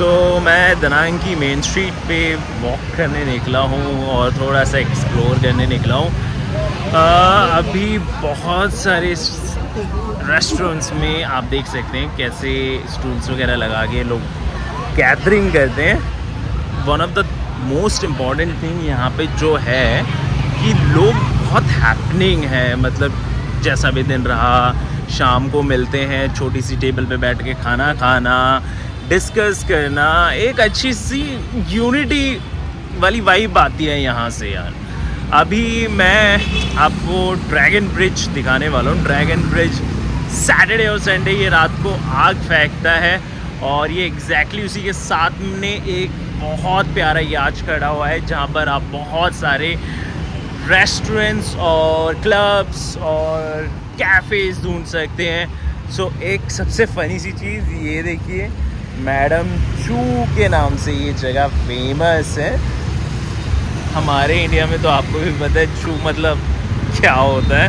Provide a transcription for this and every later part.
सो so, मैं Danang की main street पे वॉक करने निकला हूँ और थोड़ा सा एक्सप्लोर करने निकला हूँ। अभी बहुत सारे रेस्टोरेंट्स में आप देख सकते हैं कैसे स्टूल्स वगैरह लगा के लोग गैदरिंग करते हैं। One of the most important thing यहाँ पे जो है कि लोग बहुत हैपनिंग है मतलब जैसा भी दिन रहा शाम को मिलते हैं छोटी सी टेबल पे बैठ के खाना खाना डिस्कस करना एक अच्छी सी यूनिटी वाली वाइब आती है यहाँ से यार। अभी मैं आपको ड्रैगन ब्रिज दिखाने वाला हूँ। ड्रैगन ब्रिज सैटरडे और संडे ये रात को आग फेंकता है और ये एग्जैक्टली उसी के साथ में एक बहुत प्यारा याच खड़ा हुआ है जहाँ पर आप बहुत सारे रेस्टोरेंट्स और क्लब्स और कैफ़ेज़ ढूंढ सकते हैं। सो so, एक सबसे फ़नी सी चीज़ ये देखिए मैडम चू के नाम से ये जगह फ़ेमस है। हमारे इंडिया में तो आपको भी पता है चू मतलब क्या होता है।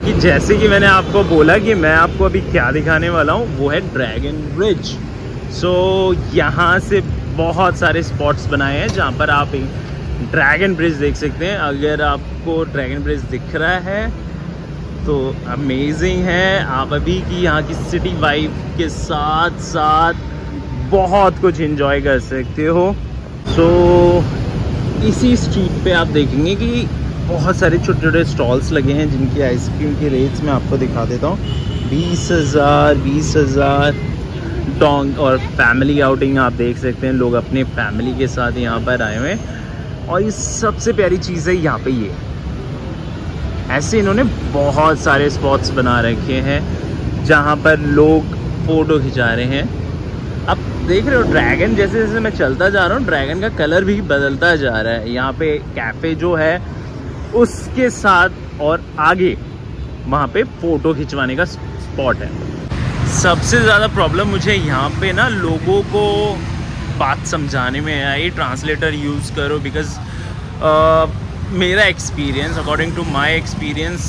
कि जैसे कि मैंने आपको बोला कि मैं आपको अभी क्या दिखाने वाला हूँ वो है ड्रैगन ब्रिज सो so, यहाँ से बहुत सारे स्पॉट्स बनाए हैं जहाँ पर आप ड्रैगन ब्रिज देख सकते हैं। अगर आपको ड्रैगन ब्रिज दिख रहा है तो अमेजिंग है। आप अभी की यहाँ की सिटी वाइफ के साथ साथ बहुत कुछ इन्जॉय कर सकते हो। सो so, इसी स्ट्रीट पे आप देखेंगे कि बहुत सारे छोटे छोटे स्टॉल्स लगे हैं जिनकी आइसक्रीम के रेट्स मैं आपको दिखा देता हूँ। बीस हज़ार बीस हज़ार डोंग और फैमिली आउटिंग आप देख सकते हैं। लोग अपने फैमिली के साथ यहाँ पर आए हुए हैं। और ये सबसे प्यारी चीज़ है यहाँ पे ये। ऐसे इन्होंने बहुत सारे स्पॉट्स बना रखे हैं, जहाँ पर लोग फ़ोटो खिंचा रहे हैं। अब देख रहे हो ड्रैगन जैसे जैसे मैं चलता जा रहा हूँ ड्रैगन का कलर भी बदलता जा रहा है। यहाँ पे कैफ़े जो है, उसके साथ और आगे वहाँ पे फ़ोटो खिंचवाने का स्पॉट है। सबसे ज़्यादा प्रॉब्लम मुझे यहाँ पे ना लोगों को बात समझाने में आई ट्रांसलेटर यूज़ करो बिकॉज़ मेरा experience according to my experience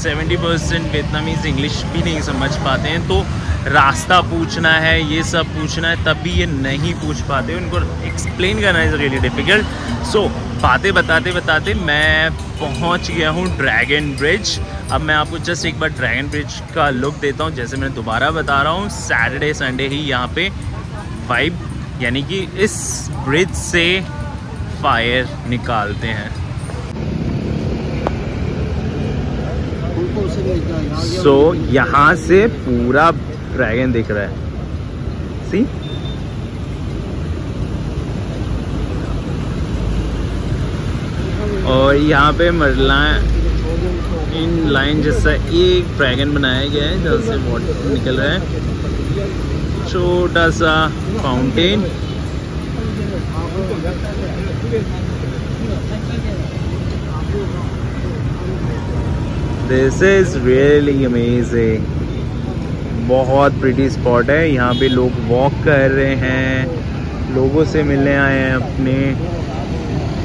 seventy percent Vietnamese English भी नहीं समझ पाते हैं। तो रास्ता पूछना है, ये सब पूछना है तब भी ये नहीं पूछ पाते। उनको एक्सप्लेन करना इज़ रियली डिफ़िकल्ट सो बातें बताते बताते मैं पहुँच गया हूँ ड्रैगन ब्रिज अब मैं आपको जस्ट एक बार ड्रैगन ब्रिज का लुक देता हूँ, जैसे मैं दोबारा बता रहा हूँ सैटरडे संडे ही यहाँ पे वाइब यानी कि इस ब्रिज से फायर निकालते हैं। सो so, यहाँ से पूरा ड्रैगन दिख रहा है। सी और यहाँ पे मरला इन लाइन जैसा एक ड्रैगन बनाया गया है जहाँ से वाटर निकल रहा है। छोटा सा fountain this is really amazing बहुत प्रिटी स्पॉट है। यहाँ पे लोग वॉक कर रहे हैं। लोगों से मिलने आए हैं अपने।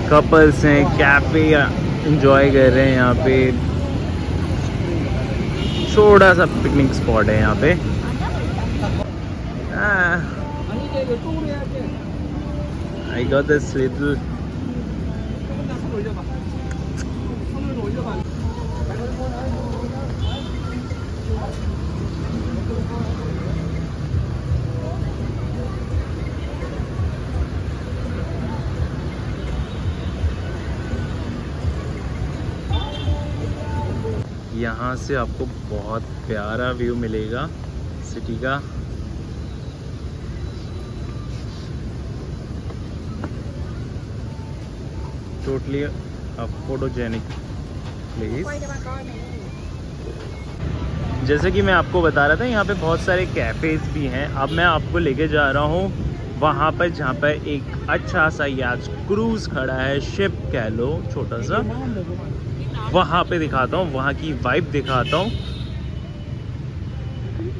कपल्स हैं कैफ़े इंजॉय कर रहे हैं यहाँ पे। छोटा सा पिकनिक स्पॉट है यहाँ पे। आई गॉट दिस लिटिल यहाँ से आपको बहुत प्यारा व्यू मिलेगा सिटी का। टोटली फोटोजेनिक प्लेस जैसे कि मैं आपको बता रहा था, यहाँ पे बहुत सारे कैफ़ेज़ भी हैं। अब मैं आपको लेके जा रहा हूँ वहाँ पर, जहाँ पर एक अच्छा सा याच क्रूज़ खड़ा है, शिप कह लो, छोटा सा। वहाँ पे दिखाता हूँ, वहाँ की वाइब दिखाता हूँ।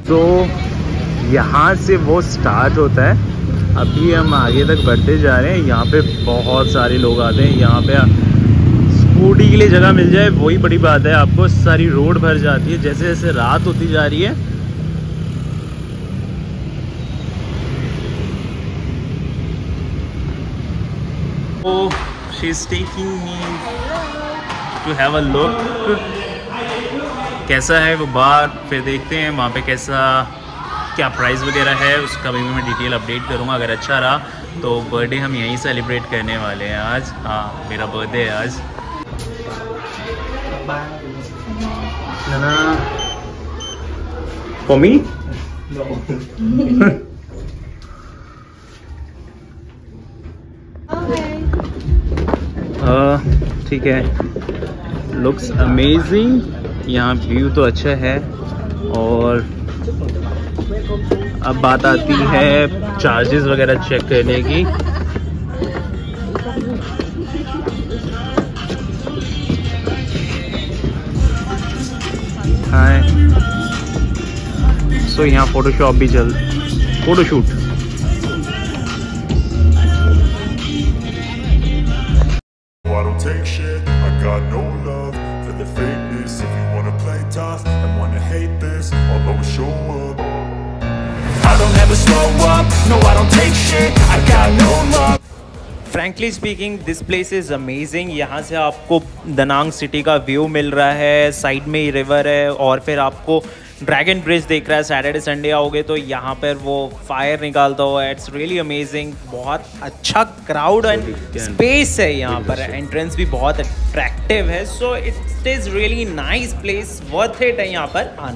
तो यहाँ से वो स्टार्ट होता है। अभी हम आगे तक बढ़ते जा रहे हैं। यहाँ पे बहुत सारे लोग आते हैं। यहाँ पे स्कूटी के लिए जगह मिल जाए, वही बड़ी बात है। आपको सारी रोड भर जाती है। जैसे जैसे रात होती जा रही है she is taking me to have a look कैसा है वो बार? फिर देखते हैं वहाँ पे कैसा क्या प्राइस वगैरह है उसका भी मैं डिटेल अपडेट करूँगा अगर अच्छा रहा। तो बर्थडे हम यहीं सेलिब्रेट करने वाले हैं आज। हाँ मेरा बर्थडे है आज। फॉर मी ठीक है। लुक्स अमेजिंग यहाँ व्यू तो अच्छा है। और अब बात आती है चार्जेस वगैरह चेक करने की। हाय सो so, यहाँ फोटोशॉप भी चल photoshoot take shit I got no love for the fakeness If you wanna play tough and wanna hate this I'll always show up I don't ever slow up, no I don't take shit I got no love frankly speaking this place is amazing यहाँ से आपको Danang city का view मिल रहा है side में ही river है और फिर आपको ड्रैगन ब्रिज देख रहा है सैटरडे संडे आओगे तो यहाँ पर वो फायर निकालता हुआ इट्स रियली अमेजिंग बहुत अच्छा क्राउड एंड स्पेस है? यहाँ पर। एंट्रेंस भी बहुत अट्रैक्टिव है। So it is really nice place worth it है यहाँ पर आना।